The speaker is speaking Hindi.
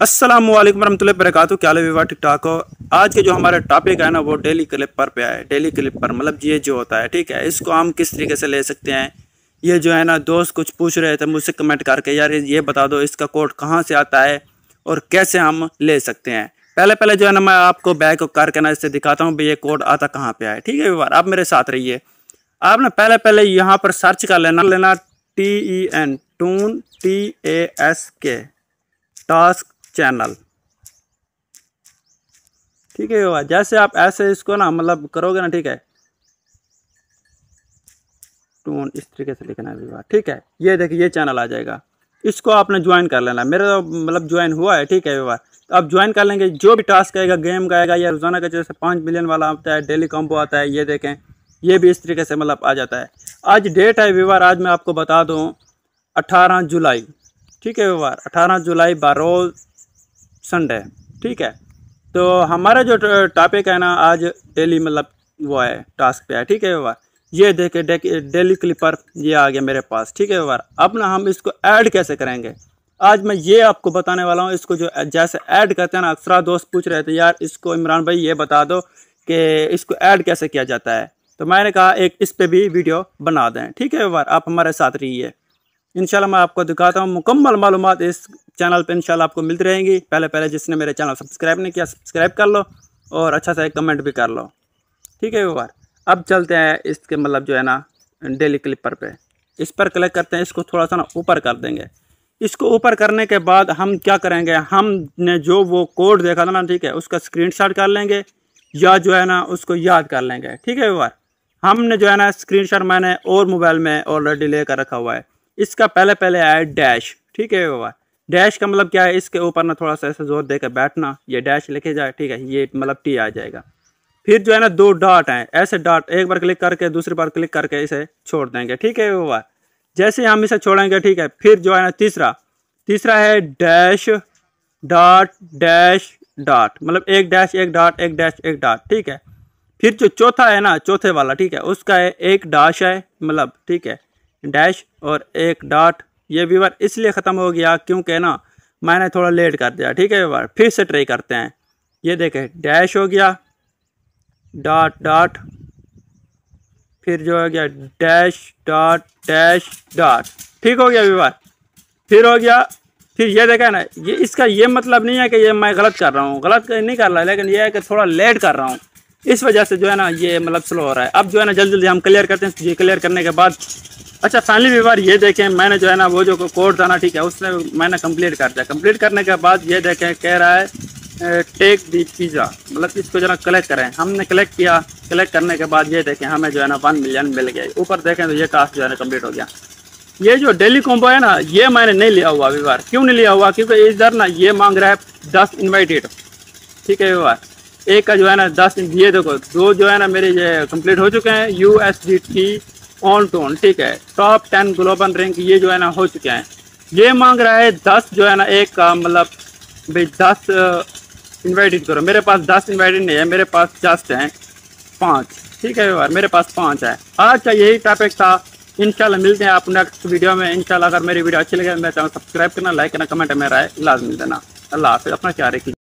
असलम वरहमल वरक क्या विवाह ठीक ठाक हो? आज के जो हमारा टॉपिक है ना, वो डेली क्लिप पर पे है। डेली क्लिप पर मतलब ये जो होता है, ठीक है? इसको हम किस तरीके से ले सकते हैं? ये जो है ना, दोस्त कुछ पूछ रहे थे मुझसे कमेंट करके, यार ये बता दो, इसका कोड कहाँ से आता है और कैसे हम ले सकते हैं? पहले पहले जो है ना, मैं आपको बैक करके ना इससे दिखाता हूँ, भाई ये कोड आता कहाँ पे है, ठीक है विवाह आप मेरे साथ रहिए। आप ना पहले पहले यहाँ पर सर्च कर लेना लेना T E N toon T A S K task channel. ठीक है जैसे आप ऐसे इसको ना मतलब करोगे ना, ठीक है? टून इस तरीके से लिखना है ठीक है, ये देखिए, ये चैनल आ जाएगा। इसको आपने ज्वाइन कर लेना। मेरा तो मतलब ज्वाइन हुआ है, ठीक है विवाह तो आप ज्वाइन कर लेंगे, जो भी टास्क आएगा, गेम का आएगा, या रोज़ाना का जैसे पाँच मिलियन वाला आता है, डेली कॉम्बो आता है, ये देखें, ये भी इस तरीके से मतलब आ जाता है। आज डेट है व्यवहार आज मैं आपको बता दूँ, अठारह जुलाई। ठीक है व्यवहार अठारह जुलाई, बारोज संडे ठीक है? तो हमारा जो टॉपिक है ना, आज डेली मतलब वो है टास्क पे है, ठीक है व्यवहार? ये देखे डेली क्लिपर ये आ गया मेरे पास, ठीक है व्यवहार? अब ना हम इसको ऐड कैसे करेंगे? आज मैं ये आपको बताने वाला हूँ, इसको जो, जैसे ऐड करते हैं ना, अक्सर दोस्त पूछ रहे थे, यार, इसको इमरान भाई ये बता दो कि इसको ऐड कैसे किया जाता है? तो मैंने कहा, एक इस पर भी वीडियो बना दें। ठीक है व्यवहार? आप हमारे साथ रहिए। इंशाल्लाह मैं आपको दिखाता हूँ मुकम्मल मालूम इस चैनल पे इंशाल्लाह आपको मिलती रहेंगी। पहले पहले जिसने मेरे चैनल सब्सक्राइब नहीं किया, सब्सक्राइब कर लो और अच्छा सा एक कमेंट भी कर लो। ठीक है व्यवहार? अब चलते हैं इसके मतलब जो है ना, डेली क्लिपर पे। इस पर क्लिक करते हैं, इसको थोड़ा सा ना ऊपर कर देंगे। इसको ऊपर करने के बाद हम क्या करेंगे? हमने जो वो कोड देखा था ना, ठीक है, उसका स्क्रीन कर लेंगे या जो है ना, उसको याद कर लेंगे। ठीक है व्यवहार? हमने जो है ना स्क्रीन मैंने और मोबाइल में ऑलरेडी लेकर रखा हुआ है। इसका पहले पहले आया डैश, ठीक है बाबा? डैश का मतलब क्या है? इसके ऊपर ना थोड़ा सा ऐसे ज़ोर देकर बैठना, ये डैश लिखे जाए ठीक है, ये मतलब टी आ जाएगा। फिर जो है ना, दो डॉट हैं, ऐसे डॉट, एक बार क्लिक करके, दूसरी बार क्लिक करके इसे छोड़ देंगे, ठीक है बाबा? जैसे हम इसे छोड़ेंगे, ठीक है, फिर जो है ना, तीसरा तीसरा है डैश डॉट डैश डॉट मतलब एक डैश, एक डॉट, एक डैश, एक डॉट, ठीक है? फिर जो चौथा है ना, चौथे वाला, ठीक है, उसका है एक डैश है मतलब ठीक है डैश और एक डॉट। ये व्यूवर इसलिए ख़त्म हो गया क्योंकि ना, मैंने थोड़ा लेट कर दिया, ठीक है व्यूवर? फिर से ट्राई करते हैं। ये देखें, डैश हो गया, डॉट डॉट। फिर जो हो गया, डैश, डॉट डैश, डॉट। ठीक हो गया व्यूवर? फिर हो गया, फिर ये देखा ना, ये इसका ये मतलब नहीं है कि ये मैं गलत कर रहा हूँ, गलत नहीं कर रहा, लेकिन ये है कि थोड़ा लेट कर रहा हूँ। इस वजह से जो है ना, ये मतलब स्लो हो रहा है। अब जो है ना जल्दी जल्दी हम क्लियर करते हैं। क्लियर करने के बाद अच्छा फाइनली व्यवहार ये देखें, मैंने जो है ना वो जो कोर्ट था ना ठीक है, उसने मैंने कंप्लीट कर दिया। कंप्लीट करने के बाद ये देखें, कह रहा है टेक दी पिज़्ज़ा मतलब इसको जो है ना कलेक्ट करें। हमने कलेक्ट किया। कलेक्ट करने के बाद ये देखें, हमें जो है ना वन मिलियन मिल गया। ऊपर देखें तो ये टास्क जो है ना कंप्लीट हो गया। ये जो डेली कॉम्बो है ना, ये मैंने नहीं लिया हुआ व्यवहार। क्यों नहीं लिया हुआ? क्योंकि इधर ना ये मांग रहा है दस इन्वाइटेड ठीक है व्यवहार। एक का जो है ना दस, ये देखो, दो जो है ना मेरे ये कंप्लीट हो चुके हैं। U S D T on TON ठीक है? टॉप टेन ग्लोबल रैंक ये जो है ना हो चुके हैं। ये मांग रहा है दस जो है ना एक का मतलब भाई दस इन्वाइटेड करो। मेरे पास दस इन्वाइटेड नहीं है, मेरे पास जस्ट हैं पाँच। ठीक है यार मेरे पास पाँच है। आज का यही टॉपिक था। इंशाल्लाह मिलते हैं आप नेक्स्ट वीडियो में। इंशाल्लाह अगर मेरी वीडियो अच्छी लगे मेरे चैनल सब्सक्राइब करना लाइक करना कमेंट मेरा राय, लाजमी देना। अल्लाह हाफिज़। अपना ख्याल रखिए।